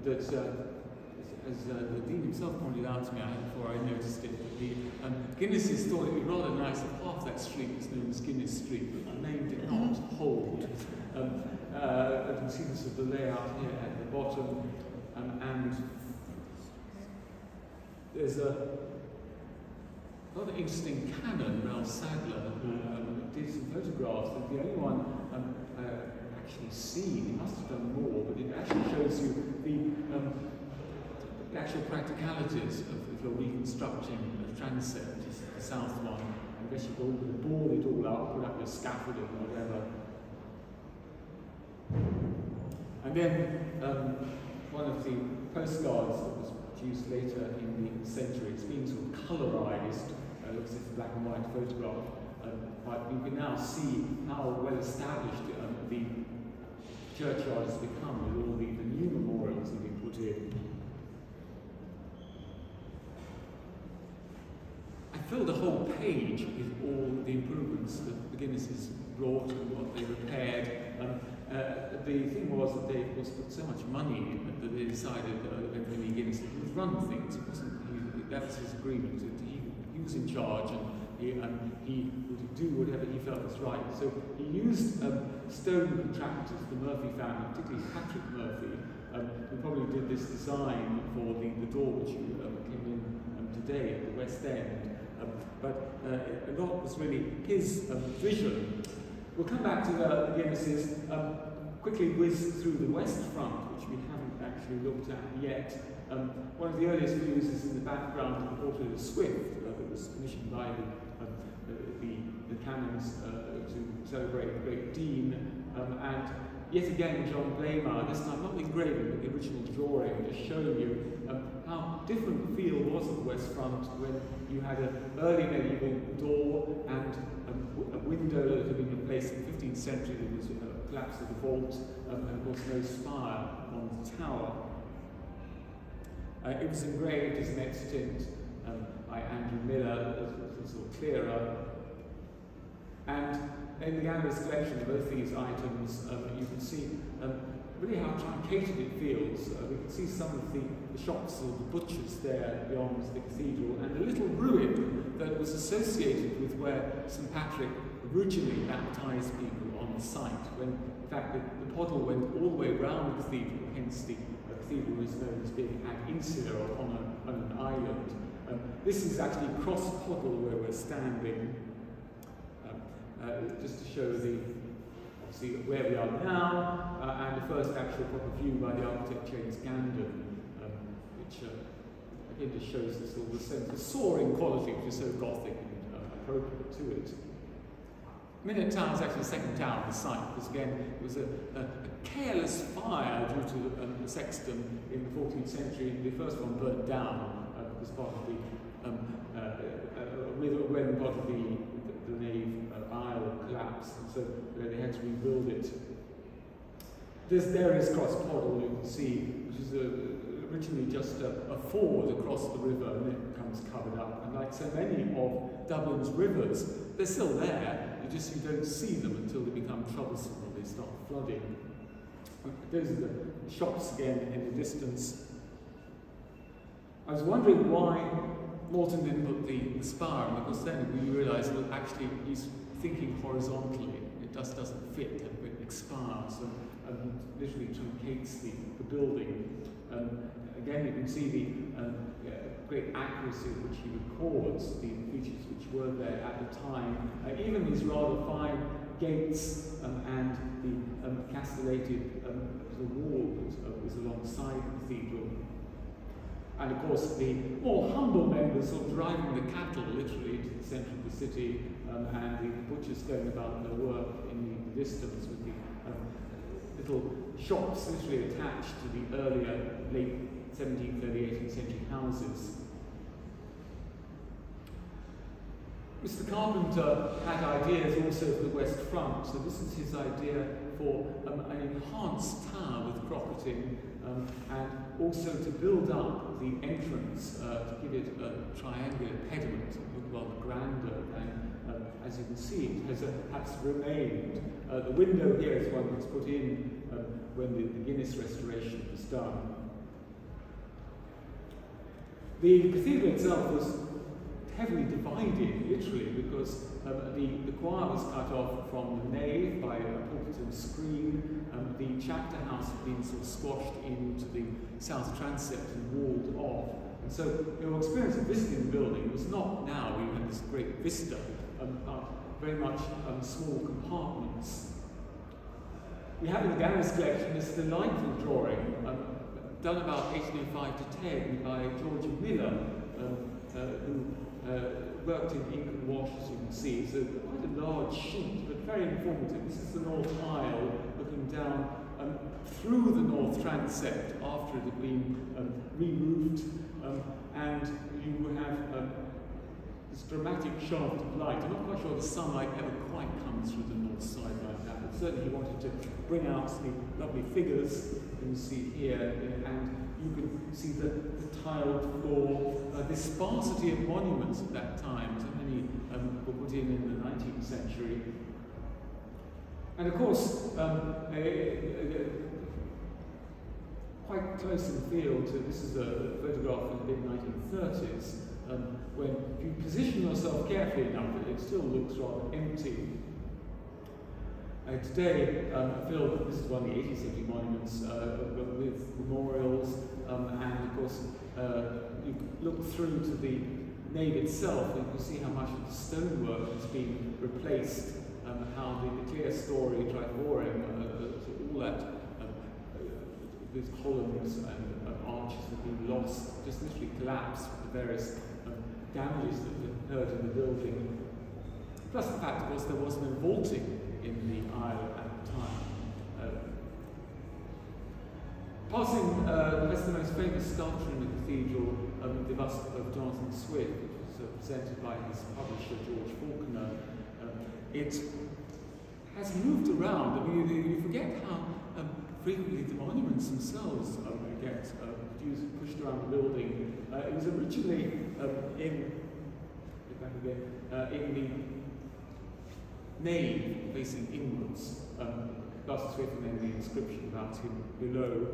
that, uh, as uh, the Dean himself pointed out to me before I noticed it, the um, Guinnesses thought it would be rather nice if half that street was known as Guinness Street, but the name did not hold. Um, uh, you can see this of the layout here at the bottom, um, and there's a rather interesting canon, Ralph Sadler, who um, did some photographs that the only one um, uh, actually seen. He must have done more, but it actually shows you the, um, the actual practicalities of if you're reconstructing a transept, the south one. I guess you go board it all out, put up your scaffolding or whatever. And then um, one of the postcards that was produced later in the century, it's been sort of colorized, looks like a black and white photograph, but you can now see how well established um, the churchyard has become with all the, the new memorials that have been put in. I filled a whole page with all the improvements that the Guinnesses brought and what they repaired. Um, uh, the thing was that they, of course, put so much money in that they decided uh, that Benny Guinness would run things. It wasn't, that was his agreement. He, was in charge and he, um, he would do whatever he felt was right. So he used um, stone contractors, the Murphy family, particularly Patrick Murphy, um, who probably did this design for the, the door which you um, came in um, today at the West End. Um, but uh, a lot was really his vision. We'll come back to the, the Guinnesses. quickly whiz through the west front, which we haven't actually looked at yet. Um, one of the earliest views is in the background of the portrait of Swift uh, that was commissioned by the, uh, the, the, canons uh, to celebrate the great Dean. Um, and yet again, John Blamire, this time not the engraving, but the original drawing, just showing you um, how different the feel was of the West Front when you had an early medieval door and a, a window that had been replaced in the 15th century. There was a collapse of the vault um, and, of course, no spire on the tower. Uh, it was engraved as an extant um, by Andrew Miller, a little clearer. And in the Gallery's collection of both these items, um, you can see um, really how truncated it feels. Uh, we can see some of the, the shops of the butchers there beyond the cathedral, and a little ruin that was associated with where St Patrick originally baptized people on the site, when in fact the, the Poddle went all the way around the cathedral, hence the cathedral is known as being ad insula or on, a, on an island. Um, this is actually cross Poddle where we're standing, um, uh, just to show the obviously where we are now, uh, and the first actual proper view by the architect James Gandon, um, which uh, again just shows this all the sense of soaring quality, which is so gothic and uh, appropriate to it. Minot Tower is actually the second town on the site, because again, it was a, a, a careless fire due to um, sexton in the 14th century. The first one burnt down uh, as part of the, um, uh, uh, when part of the, the, the nave uh, aisle collapsed, and so they had to rebuild it. This there is cross Poddle you can see, which is a, originally just a, a, ford across the river and it becomes covered up. And like so many of Dublin's rivers, they're still there, just you don't see them until they become troublesome or they start flooding. Those are the shops again in the distance. I was wondering why Malton didn't put the spire, and because then we realised that actually he's thinking horizontally. It just doesn't fit, and it expires and, and literally truncates the, the building. Um, again, you can see the um, great accuracy with which he records the features which were there at the time. Uh, even these rather fine gates um, and the um, castellated um, the wall that uh, was alongside the cathedral. And of course, the more humble members sort of driving the cattle literally to the centre of the city um, and the butchers going about their work in the distance with the um, little shops literally attached to the earlier late 17th, early 18th century houses. Mr. Carpenter had ideas also for the West Front, so this is his idea for um, an enhanced tower with crocketing um, and also to build up the entrance uh, to give it a triangular pediment, look rather grander than, um, as you can see, it has uh, perhaps remained. Uh, the window here is one that's put in um, when the, the Guinness restoration was done. The cathedral itself was heavily divided, literally, because um, the, the choir was cut off from the nave by a pulpit and screen. Um, the chapter house had been sort of squashed into the south transept and walled off. And so your experience of visiting the building was not now where you had this great vista, um, but very much um, small compartments. We have in the Gallery's collection this delightful drawing, um, done about 1805 to 10 by George Miller, um, uh, who uh, worked in ink and wash, as you can see. So quite a large sheet, but very informative. This is the north aisle looking down um, through the north transept after it had been um, removed. Um, and you have um, this dramatic shaft of light. I'm not quite sure the sunlight ever quite comes through the north side like that, but certainly he wanted to bring out the lovely figures you see here, and you can see the, the tiled floor, uh, the sparsity of monuments at that time, so many um, were put in in the 19th century. And of course, um, quite close in field to this is a photograph from the mid 1930s, um, when if you position yourself carefully enough, it still looks rather empty. Uh, today, um, this is one of the 18th century monuments uh, with memorials, um, and of course, uh, you look through to the nave itself and you can see how much of the stonework has been replaced, um, how the, the clerestory, Triforium, uh, uh all that those columns and uh, arches have been lost, just literally collapsed with the various um, damages that have occurred in the building. Plus the fact, of course, there was no vaulting in the aisle at the time. Uh, passing, uh, the most famous sculpture in the cathedral, um, the bust of Jonathan Swift, which was presented by his publisher George Faulkner. Um, it has moved around. I mean, you, you forget how um, frequently the monuments themselves um, get used, pushed around the building. Uh, it was originally um, in, back again, uh, in the nave facing inwards. Um, Swift and then the inscription about him below.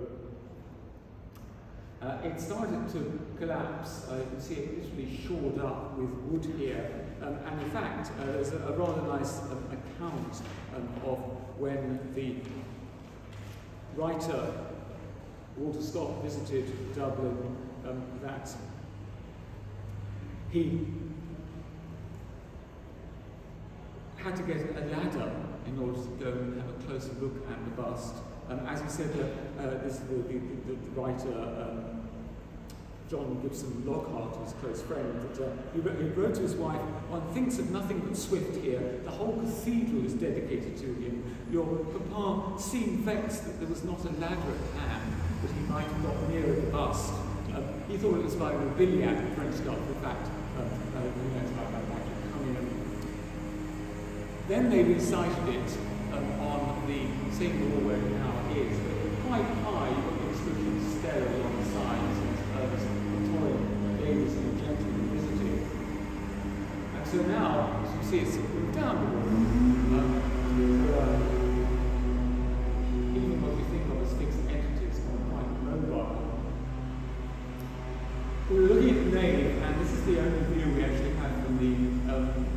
Uh, it started to collapse. Uh, you can see it literally shored up with wood here. Um, and in fact, uh, there's a, a rather nice um, account um, of when the writer Walter Scott visited Dublin um, that he had to get a ladder in order to go and have a closer look at the bust. Um, as he said, uh, uh, this the, the, the, the writer um, John Gibson Lockhart, his close friend, that uh, he, wrote, he, wrote, to his wife, "One thinks of nothing but Swift here. The whole cathedral is dedicated to him. Your papa seemed vexed that there was not a ladder at hand, that he might have got nearer the bust. Um, he thought it was by Roubiliac, French sculptor, in fact, um, uh, you know, it's by, by Patrick Cunningham. Then they recited it um, on the same wall where it now is, but quite high, you've got the inscription stair along the sides, uh, there's Victorian ladies and gentlemen visiting. And so now, as you see, it's moved down the wall. Um, uh, even what we think of as fixed entities are quite mobile. We were looking at the nave, and this is the only view we actually have from the um,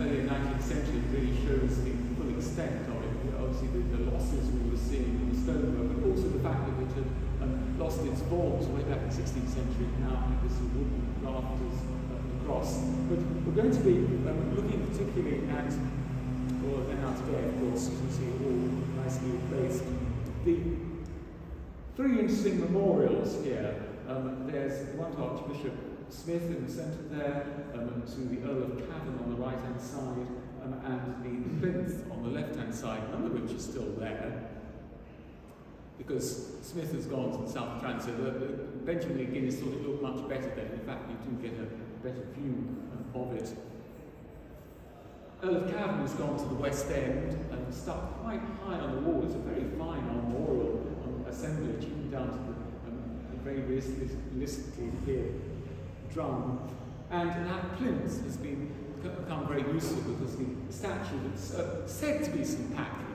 early 19th century really shows the full extent of it. Obviously, the, the losses we were seeing in the stonework, but also the fact that it had um, lost its vault way back in the 16th century, now had this wooden rafters across. But we're going to be um, looking particularly at, well, and now today, of course, you can see all nicely placed. The three interesting memorials here. Um, there's one to Archbishop Smith in the centre there, um, to the Earl of Cavan on the right hand side, um, and the plinth on the left hand side, none of which is still there, because Smith has gone to the south the, the, Benjamin Guinness thought it looked much better there. In fact, you do get a better view um, of it. Earl of Cavan has gone to the west end and stuck quite high on the wall. It's a very fine armorial um, assemblage, even down to the very realistically here drum. And that plinth has been become very useful because the statue that's uh, said to be St. Patrick,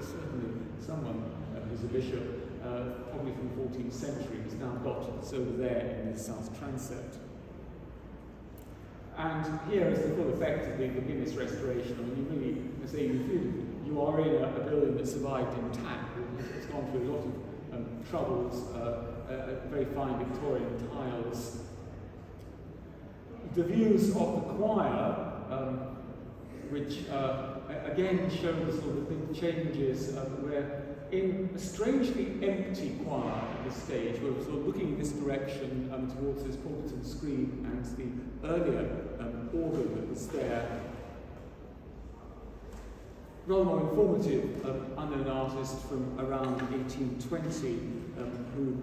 certainly someone uh, who's a bishop, uh, probably from the 14th century, has now got it's over there in the south transept. And here is the full effect of the Guinness restoration. I mean, you really, I say, you feel you are in a, a building that survived intact. It's gone through a lot of um, troubles, uh, uh, very fine Victorian tiles. The views of the choir, um, which uh, again show the sort of big changes, uh, where in a strangely empty choir at this stage, we're sort of looking in this direction um, towards this and screen and the earlier um, organ that was there. Rather more informative um, unknown artist from around 1820 um, who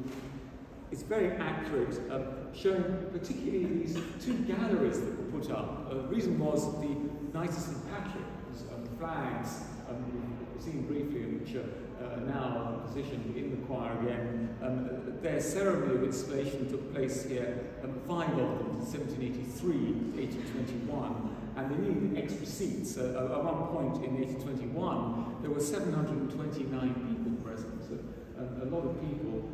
is very accurate, um, showing particularly these two galleries that were put up. Uh, the reason was the Knight of St. Patrick's um, flags, um, seen briefly, which are uh, now positioned in the choir again. Um, their ceremony of installation took place here, um, five of them, 1783 1821, and they needed extra seats. Uh, at one point in 1821, there were 729 people present, so a, a lot of people.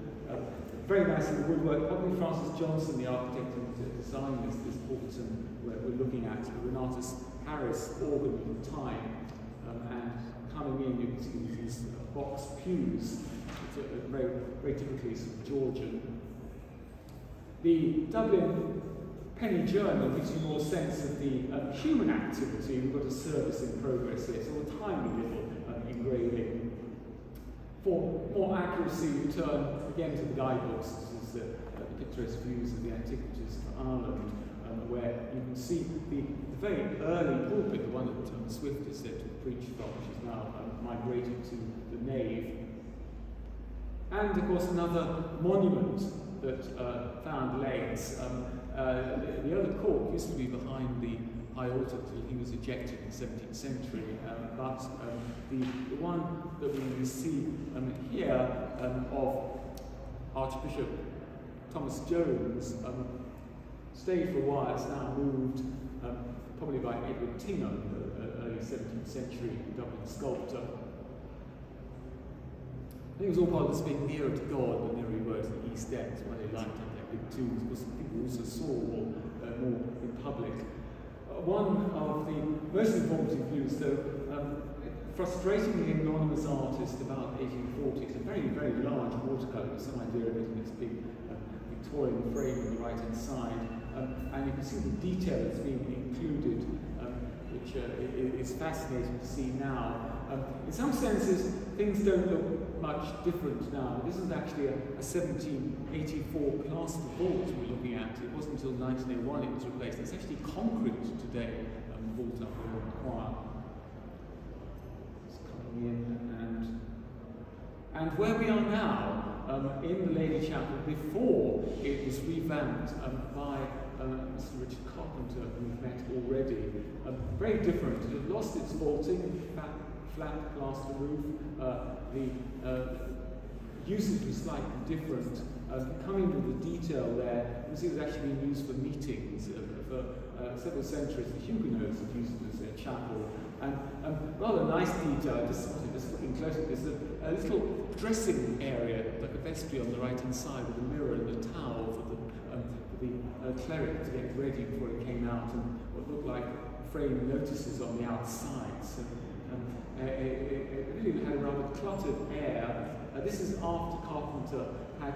Uh, very nice in woodwork. Probably Francis Johnston, the architect who designed this, this Porton where we're looking at, Renatus Harris organ time. Um, and coming in, you can see these box pews, very, very typically sort of Georgian. The Dublin Penny Journal gives you more sense of the um, human activity. We've got a service in progress here, so a tiny little um, engraving. For more accuracy, we turn again to the guidebooks. This is uh, the picturesque views of the antiquities of Ireland, um, where you can see the, the, very early pulpit, the one that um, Swift is said to have preached from, which is now um, migrated to the nave. And of course, another monument that uh, found legs. Um, uh, the, the, Earl of Cork used to be behind the altar till he was ejected in the 17th century, um, but um, the, the one that we see um, here um, of Archbishop Thomas Jones um, stayed for a while, it's now moved probably by Edward Tingham, the early 17th century Dublin sculptor. I think it was all part of this being nearer to God than he were to the East End, why they liked to have their big tombs, because people also saw uh, more in public. One of the most informative views, though, um, frustratingly anonymous artist about 1840s, a very, very large watercolour, with some idea of it in its big uh, Victorian frame on the right hand side, um, and you can see the detail that's being included, um, which uh, is fascinating to see now. Um, in some senses, things don't look much different now. This is actually a, a 1784 plaster vault we're looking at. It wasn't until 1901 it was replaced. It's actually concrete today, um, vault up in the choir. It's coming in and and where we are now, um, in the Lady Chapel, before it was revamped um, by uh, Mr. Richard Carpenter, who we've met already, um, very different. It had lost its vaulting, flat, flat plaster roof. Uh, the uh, usage was slightly different. Um, coming to the detail there, you see it was actually being used for meetings. Uh, for uh, several centuries, the Huguenots had used it as their chapel. And um, rather nice detail, just, just looking closer, there's a, a, little dressing area, like a vestry on the right-hand side with a mirror and a towel for the, um, for the uh, cleric to get ready before he came out, and what looked like framed notices on the outside. So um, it, it, really had a rather cluttered air. Uh, this is after Carpenter had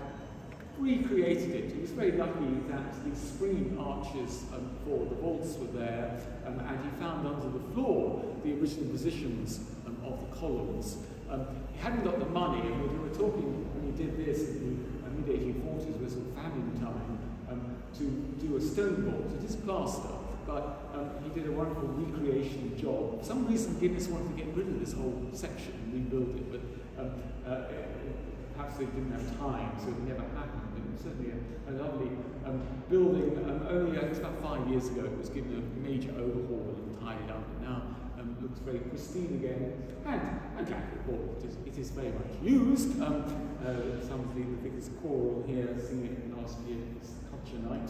recreated it. He was very lucky that the springing arches um, for the vaults were there, um, and he found under the floor the original positions um, of the columns. Um, he hadn't got the money, and we were talking when he did this in the uh, mid-1840s, was of famine time, um, to do a stone vault. It is plaster, but um, he did a wonderful recreation job. For some reason, Guinness wanted to get rid of this whole section and rebuild it, but uh, perhaps they didn't have time, so it never happened certainly a, a lovely um, building. Um, only uh, about five years ago it was given a major overhaul and tidied up, and now um, looks very pristine again. And glad report it is, it is very much used. Um, uh, some of the, biggest choral here, singing it last year, is Culture Night.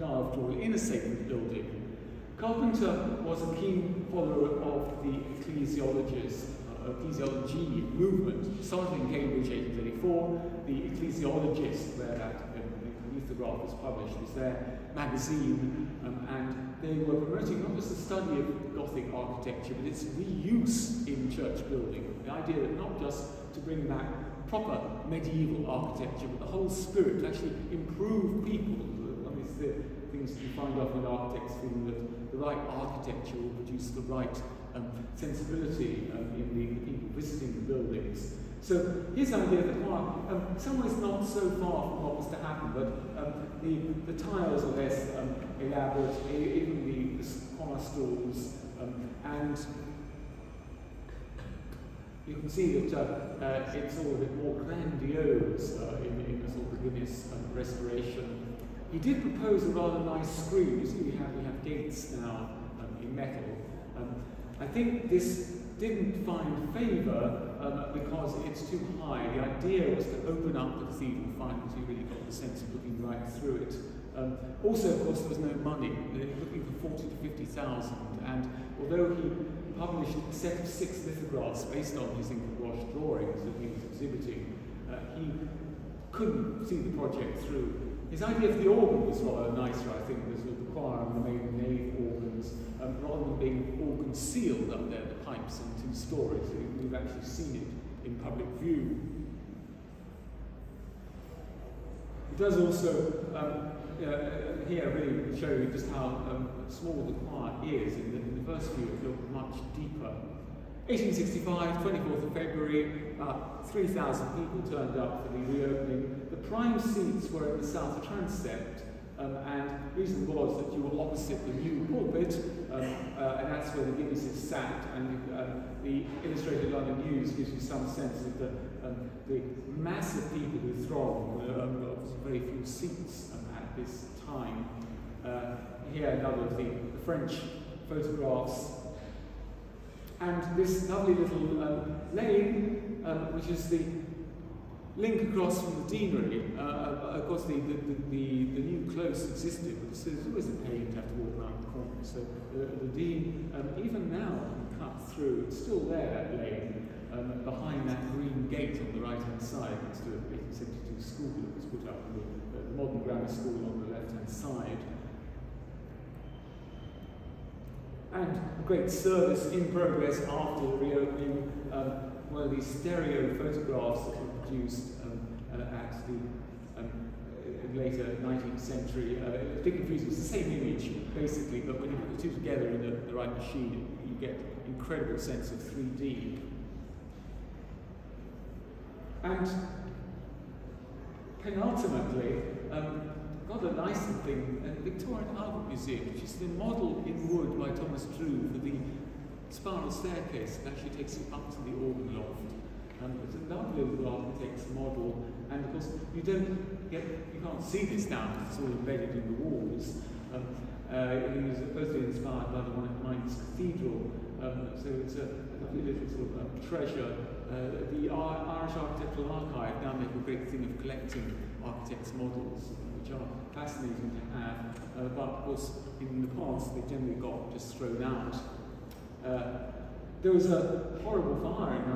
Now, after all, in a sacred building. Carpenter was a keen follower of the ecclesiologists ecclesiology movement started in Cambridge 1834. The ecclesiologist, where that um, lithograph was published, was their magazine, um, and they were promoting not just the study of Gothic architecture, but its reuse in church building. The idea that not just to bring back proper medieval architecture, but the whole spirit to actually improve people. One of things you find often architects feeling that the right architecture will produce the right um, sensibility um, in the, the, people visiting the buildings. So his idea the choir, um, ways not so far from what was to happen, but um, the, the tiles are less um, elaborate, even the, the choir stalls, um, and you can see that uh, uh, it's all a bit more grandiose uh, in, in the sort of Guinness um, restoration. He did propose a rather nice screen. You see, we have, we have gates now um, in metal. Um, I think this didn't find favour um, because it's too high. The idea was to open up the cathedral finally so you really got the sense of looking right through it. Um, also, of course, there was no money. They were looking for 40 to 50,000 and although he published a set of six lithographs based on his wash drawings that he was exhibiting, uh, he couldn't see the project through. His idea of the organ was rather nicer, I think, sort of the choir and the main nave organs, um, rather than being all concealed up there, the pipes in two stories. We've actually seen it in public view. It does also um, uh, here really show you just how um, small the choir is. In the, in the first view, it looked much deeper. 1865, 24th of February, about 3,000 people turned up for the reopening. The prime seats were in the south transept, um, and the reason was that you were opposite the new pulpit, um, uh, and that's where the Guinnesses sat. And um, the Illustrated London News gives you some sense of the, um, the massive people who thronged. There um, very few seats um, at this time. Uh, here, another of the French photographs and this lovely little um, lane, um, which is the link across from the deanery. Uh, uh of course, the, the, the, the, new close existed, but there's always a pain to have to walk around the corner. So the, the dean, um, even now, can cut through. It's still there, that lane, um, behind that green gate on the right-hand side, next to a 1872 school that was put up, the, the modern grammar school on the left-hand side. And great service in progress after the reopening. Um, one of these stereo photographs that were produced um, uh, at the um, later 19th century. Uh, bit confusing. It's the same image, basically, but when you put the two together in the, the right machine, you get incredible sense of 3D. And penultimately, um, got a nice thing at the Victoria and Albert Museum, which is the model in wood by Thomas Drew for the spiral staircase that actually takes you up to the organ loft. Um, it's a lovely little architect's model, and of course you don't get, you can't see this now because it's all embedded in the walls. Um, uh, it was supposedly inspired by the one at Mainz Cathedral, um, so it's a, a lovely little sort of um, treasure. Uh, the Irish Architectural Archive now make a great thing of collecting architects' models which are fascinating to have, uh, but of course in the past they generally got just thrown out. Uh, there was a horrible fire in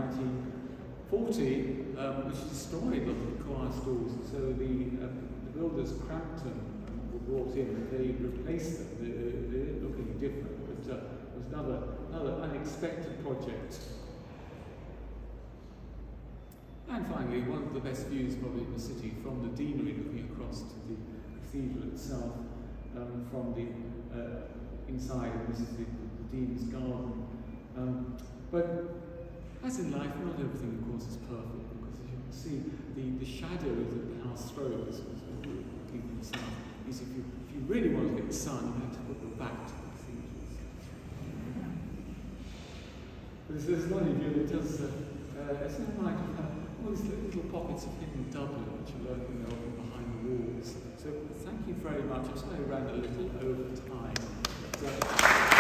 1940 um, which destroyed the choir stalls, so the, uh, the builders Crampton were brought in and they replaced them. They, they didn't look any different, but uh, it was another, another unexpected project. And finally, one of the best views probably in the city from the deanery looking across to the cathedral itself um, from the uh, inside, and this is the, the Dean's Garden. Um, but as in life, not everything, of course, is perfect, because as you can see, the, the shadow that the house throws, from the south, is if you, if you really want to get the sun, you have to put your back to the cathedral. But there's one of you that does, uh, uh, it's not like all these little pockets of hidden Dublin which are lurking there behind the walls. So thank you very much. I'm sorry I ran a little over time.